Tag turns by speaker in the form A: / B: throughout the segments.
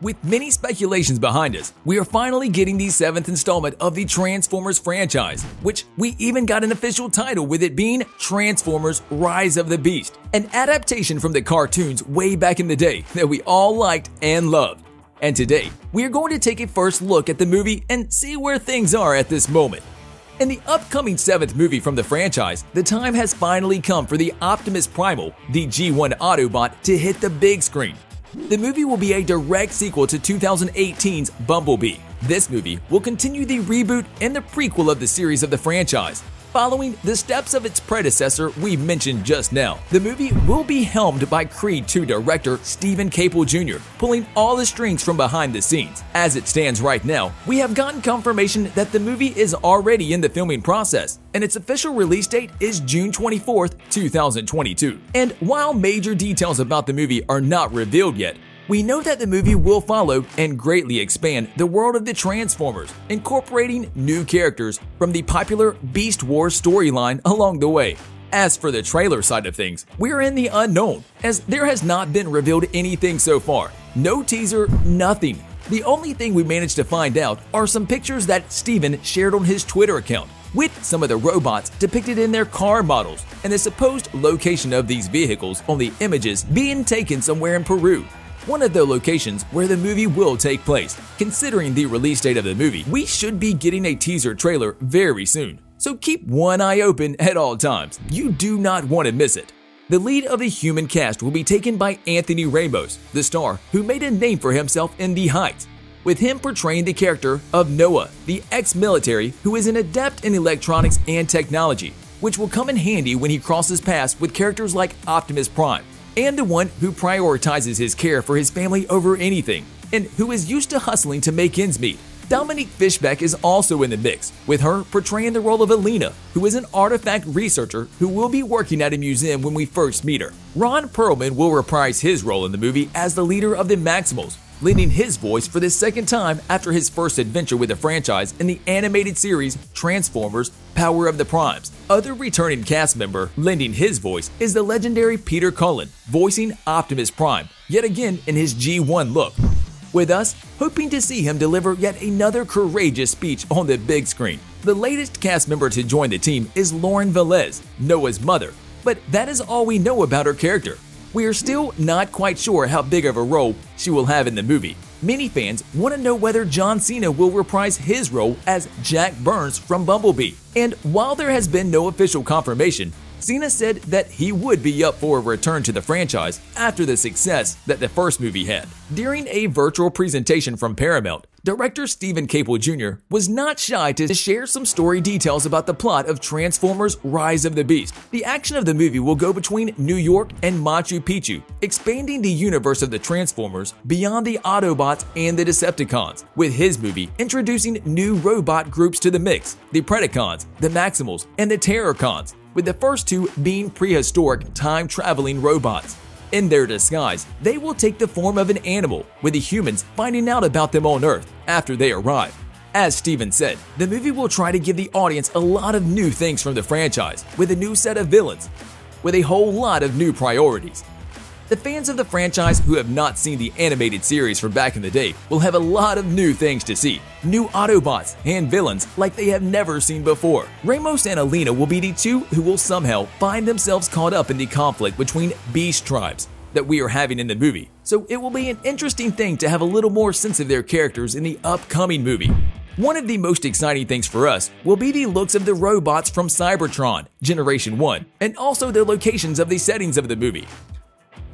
A: With many speculations behind us, we are finally getting the seventh installment of the Transformers franchise, which we even got an official title with it being Transformers Rise of the Beast, an adaptation from the cartoons way back in the day that we all liked and loved. And today, we are going to take a first look at the movie and see where things are at this moment. In the upcoming seventh movie from the franchise, the time has finally come for the Optimus Primal, the G1 Autobot, to hit the big screen. The movie will be a direct sequel to 2018's Bumblebee. This movie will continue the reboot and the prequel of the series of the franchise, Following the steps of its predecessor we mentioned just now, the movie will be helmed by Creed 2 director Steven Caple Jr., pulling all the strings from behind the scenes. As it stands right now, we have gotten confirmation that the movie is already in the filming process, and its official release date is June 24th, 2022. And while major details about the movie are not revealed yet, we know that the movie will follow and greatly expand the world of the Transformers, incorporating new characters from the popular Beast Wars storyline along the way. As for the trailer side of things, we're in the unknown, as there has not been revealed anything so far. No teaser, nothing. The only thing we managed to find out are some pictures that Steven shared on his Twitter account, with some of the robots depicted in their car models and the supposed location of these vehicles on the images being taken somewhere in Peru one of the locations where the movie will take place. Considering the release date of the movie, we should be getting a teaser trailer very soon. So keep one eye open at all times. You do not want to miss it. The lead of the human cast will be taken by Anthony Ramos, the star who made a name for himself in The Heights, with him portraying the character of Noah, the ex military who is an adept in electronics and technology, which will come in handy when he crosses paths with characters like Optimus Prime, and the one who prioritizes his care for his family over anything, and who is used to hustling to make ends meet. Dominique Fishback is also in the mix, with her portraying the role of Alina, who is an artifact researcher who will be working at a museum when we first meet her. Ron Perlman will reprise his role in the movie as the leader of the Maximals, lending his voice for the second time after his first adventure with the franchise in the animated series Transformers Power of the Primes. Other returning cast member lending his voice is the legendary Peter Cullen, voicing Optimus Prime, yet again in his G1 look. With us, hoping to see him deliver yet another courageous speech on the big screen. The latest cast member to join the team is Lauren Velez, Noah's mother, but that is all we know about her character. We are still not quite sure how big of a role she will have in the movie. Many fans want to know whether John Cena will reprise his role as Jack Burns from Bumblebee. And while there has been no official confirmation, Cena said that he would be up for a return to the franchise after the success that the first movie had. During a virtual presentation from Paramount, director Steven Caple Jr. was not shy to share some story details about the plot of Transformers Rise of the Beast. The action of the movie will go between New York and Machu Picchu, expanding the universe of the Transformers beyond the Autobots and the Decepticons, with his movie introducing new robot groups to the mix the Predacons, the Maximals, and the Terrorcons with the first two being prehistoric time traveling robots. In their disguise, they will take the form of an animal, with the humans finding out about them on Earth after they arrive. As Steven said, the movie will try to give the audience a lot of new things from the franchise, with a new set of villains, with a whole lot of new priorities. The fans of the franchise who have not seen the animated series from back in the day will have a lot of new things to see. New Autobots and villains like they have never seen before. Ramos and Alina will be the two who will somehow find themselves caught up in the conflict between beast tribes that we are having in the movie. So it will be an interesting thing to have a little more sense of their characters in the upcoming movie. One of the most exciting things for us will be the looks of the robots from Cybertron, Generation 1, and also the locations of the settings of the movie.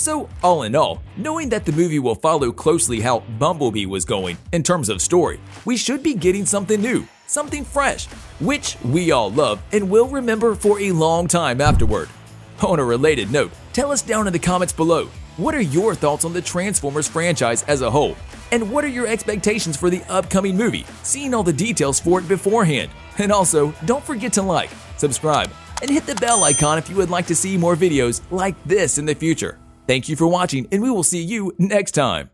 A: So, all in all, knowing that the movie will follow closely how Bumblebee was going in terms of story, we should be getting something new, something fresh, which we all love and will remember for a long time afterward. On a related note, tell us down in the comments below what are your thoughts on the Transformers franchise as a whole? And what are your expectations for the upcoming movie, seeing all the details for it beforehand? And also, don't forget to like, subscribe, and hit the bell icon if you would like to see more videos like this in the future. Thank you for watching, and we will see you next time.